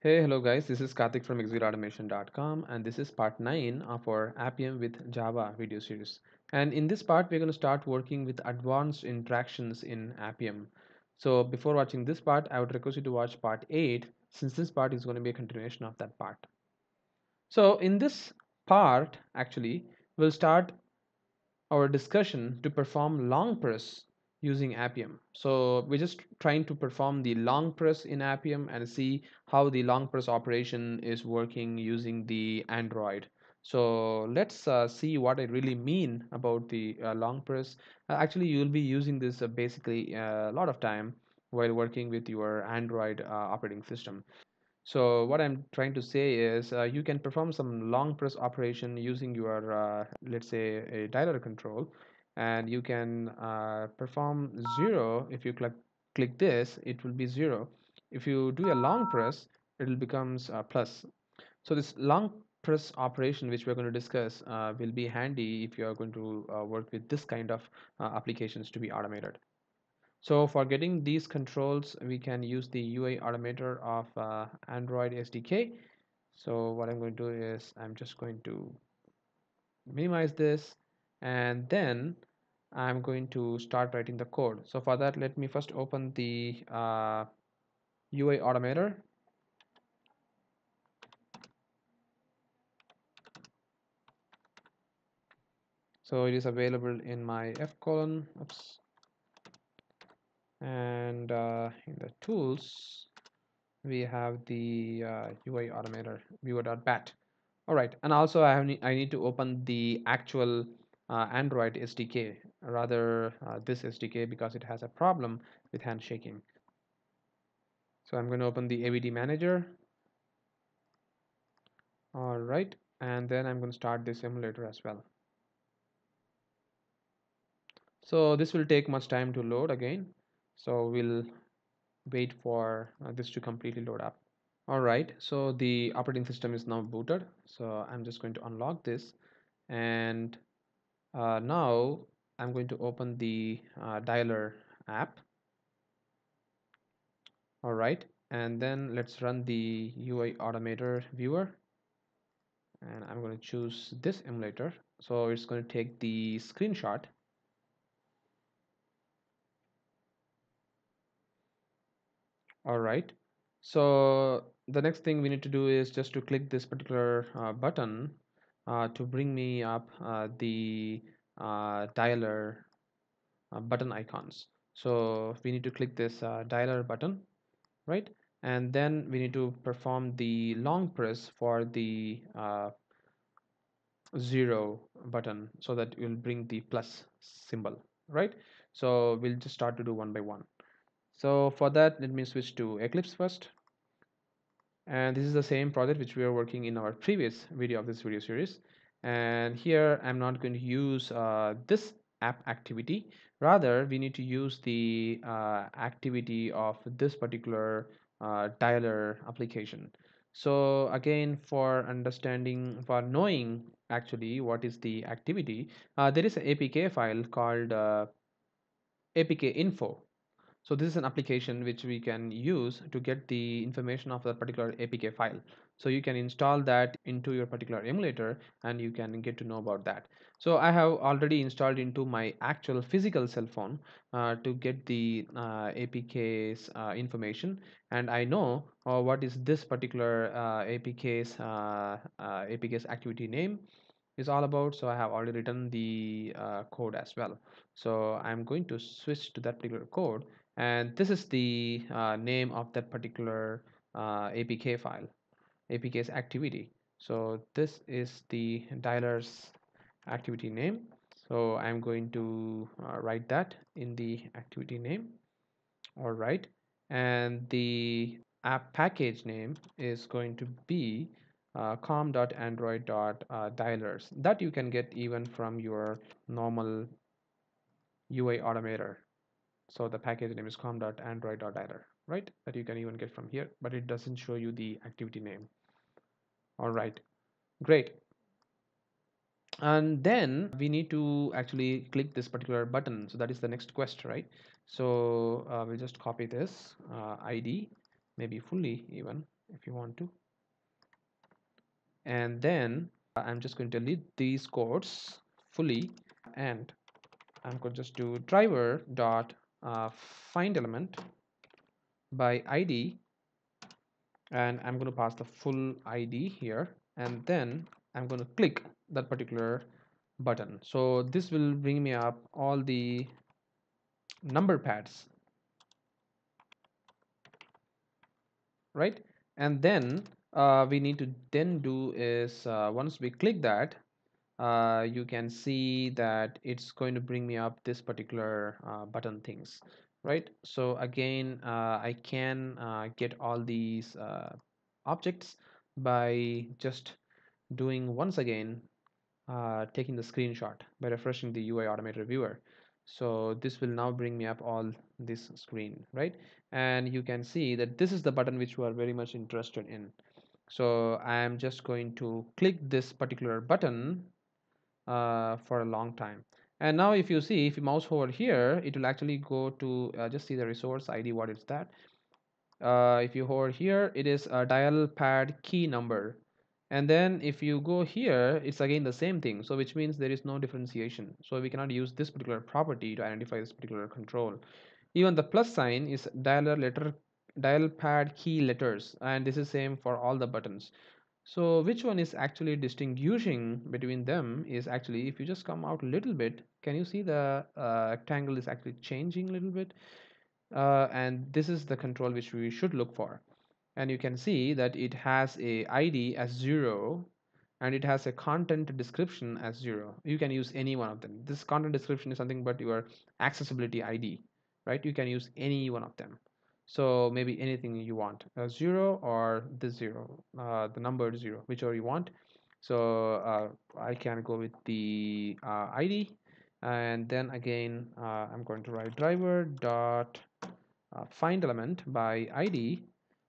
Hey, hello guys, this is Karthik from executeautomation.com and this is part 9 of our Appium with Java video series. And in this part, we're going to start working with advanced interactions in Appium. So before watching this part, I would request you to watch part 8 since this part is going to be a continuation of that part. So in this part, actually, we'll start our discussion to perform long press using Appium. So we're just trying to perform the long press in Appium and see how the long press operation is working using the Android. So let's uh, see what I really mean about the uh, long press. Uh, actually, you'll be using this uh, basically uh, a lot of time while working with your Android uh, operating system. So what I'm trying to say is you can perform some long press operation using your, let's say, a dialer control, and you can uh, perform zero. If you click click this, it will be zero. If you do a long press, it will becomes plus. So this long press operation, which we're going to discuss, uh, will be handy if you are going to uh, work with this kind of uh, applications to be automated. So for getting these controls, we can use the UI automator of uh, Android SDK. So what I'm going to do is I'm just going to minimize this and then I'm going to start writing the code. So for that, let me first open the uh, UI automator. So it is available in my F colon. Oops and uh, in the tools we have the uh, UI automator viewer.bat all right and also I have I need to open the actual Android SDK rather uh, this SDK because it has a problem with handshaking. So I'm going to open the AVD manager. All right and then I'm going to start the simulator as well. So this will take much time to load again. So we'll wait for uh, this to completely load up. All right so the operating system is now booted. So i'm just going to unlock this and uh, now i'm going to open the uh, dialer app. All right and then let's run the ui automator viewer. And i'm going to choose this emulator. So it's going to take the screenshot. All right so the next thing we need to do is just to click this particular uh, button to bring me up uh, the uh, dialer uh, button icons. So we need to click this uh, dialer button right? And then we need to perform the long press for the zero button so that it will bring the plus symbol right? So we'll just start to do one by one. So for that let me switch to Eclipse first and this is the same project which we are working in our previous video of this video series. And here I'm not going to use uh, this app activity. Rather we need to use the uh, activity of this particular uh, dialer application. So again for understanding for knowing actually what is the activity uh, there is an apk file called uh, apk info so this is an application which we can use to get the information of that particular APK file. So you can install that into your particular emulator and you can get to know about that. So I have already installed into my actual physical cell phone uh, to get the uh, APK's uh, information and I know uh, what is this particular uh, APK's uh, APK's activity name is all about so I have already written the code as well so I'm going to switch to that particular code and this is the uh, name of that particular uh, apk file apk's activity. So this is the dialer's activity name. So i'm going to uh, write that in the activity name. All right. And the app package name is going to be uh, com.android.dialers uh, that you can get even from your normal UI automator so the package name is com.android.dialer right? That you can even get from here but it doesn't show you the activity name. All right great. And then we need to actually click this particular button. So that is the next quest right? So uh, we'll just copy this uh, id maybe fully even if you want to. And then I'm just going to delete these codes fully and I'm going to just do driver dot uh, find element by ID and I'm going to pass the full ID here and then I'm going to click that particular button. So this will bring me up all the number pads right? And then uh, we need to then do is uh, once we click that uh, you can see that it's going to bring me up this particular uh, button things right? So again uh, I can uh, get all these uh, objects by just doing once again uh, taking the screenshot by refreshing the UI Automator viewer so this will now bring me up all this screen right? And you can see that this is the button which we are very much interested in. So I am just going to click this particular button uh, for a long time. And now if you see if you mouse over here it will actually go to uh, just see the resource ID what is that? Uh, if you hover here it is a dial pad key number. And then if you go here it's again the same thing. So which means there is no differentiation. So we cannot use this particular property to identify this particular control. Even the plus sign is dialer letter dial pad key letters. And this is same for all the buttons so which one is actually distinguishing between them is actually if you just come out a little bit can you see the uh, rectangle is actually changing a little bit? Uh, and this is the control which we should look for. And you can see that it has a id as zero and it has a content description as zero. You can use any one of them. This content description is something but your accessibility id right? You can use any one of them so maybe anything you want. A zero or the zero uh, the number zero whichever you want. So uh, I can go with the uh, ID and then again uh, I'm going to write driver dot uh, find element by ID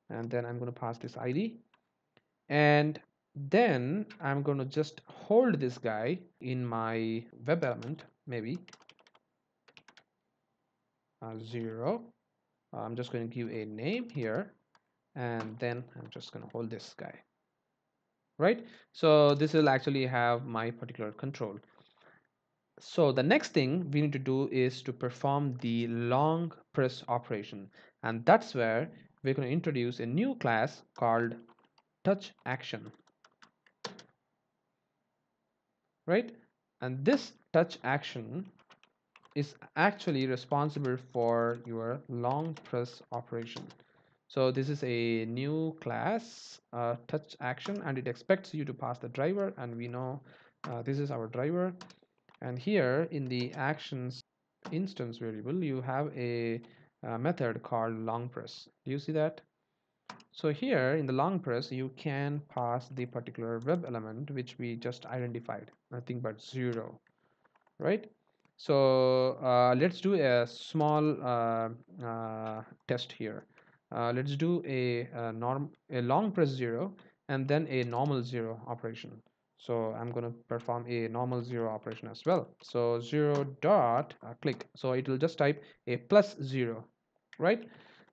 and then I'm going to pass this ID and then I'm going to just hold this guy in my web element maybe. Uh, zero Uh, I'm just going to give a name here and then I'm just going to hold this guy. Right? So this will actually have my particular control. So the next thing we need to do is to perform the long press operation and that's where we're going to introduce a new class called touch action. Right? And this touch action is actually responsible for your long press operation. So this is a new class uh, touch action and it expects you to pass the driver and we know uh, this is our driver. And here in the actions instance variable you have a, a method called long press. Do you see that? So here in the long press you can pass the particular web element which we just identified. Nothing but zero right so uh, let's do a small uh, uh, test here. Uh, let's do a, a norm a long press zero and then a normal zero operation. So I'm going to perform a normal zero operation as well. So zero dot uh, click. So it will just type a plus zero right?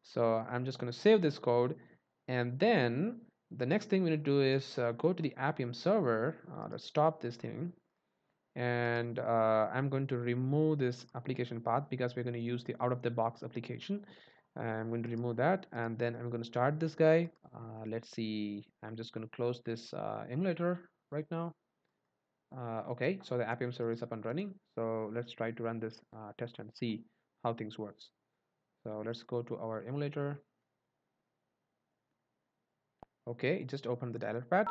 So I'm just going to save this code. And then the next thing we need to do is uh, go to the appium server. Let's stop this thing and uh, I'm going to remove this application path because we're going to use the out of the box application. I'm going to remove that and then I'm going to start this guy. Uh, let's see. I'm just going to close this uh, emulator right now. Uh, okay so the Appium server is up and running. So let's try to run this uh, test and see how things works. So let's go to our emulator. Okay just open the dialer pad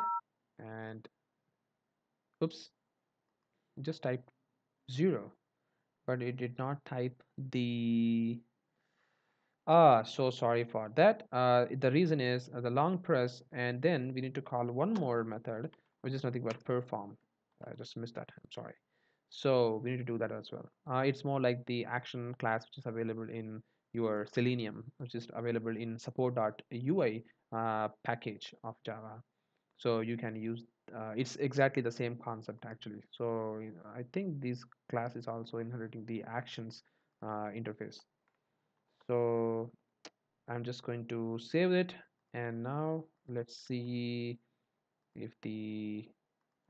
and oops just type 0 but it did not type the ah so sorry for that. Uh, the reason is uh, the long press and then we need to call one more method which is nothing but perform. I just missed that I'm sorry. So we need to do that as well. Uh, it's more like the action class which is available in your selenium which is available in support.ui uh, package of java so you can use uh, it's exactly the same concept actually. So i think this class is also inheriting the actions uh, interface. So i'm just going to save it. And now let's see if the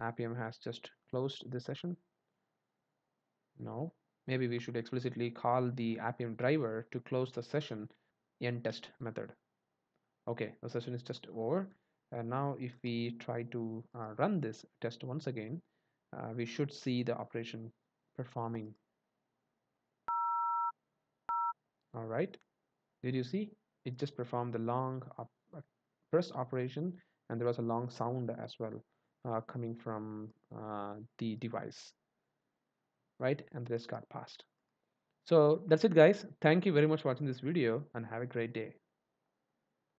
Appium has just closed the session. No. Maybe we should explicitly call the Appium driver to close the session end test method. Okay the session is just over and now if we try to uh, run this test once again uh, we should see the operation performing. All right. Did you see? It just performed the long op uh, press operation and there was a long sound as well uh, coming from uh, the device. Right? And this got passed. So that's it guys. Thank you very much for watching this video and have a great day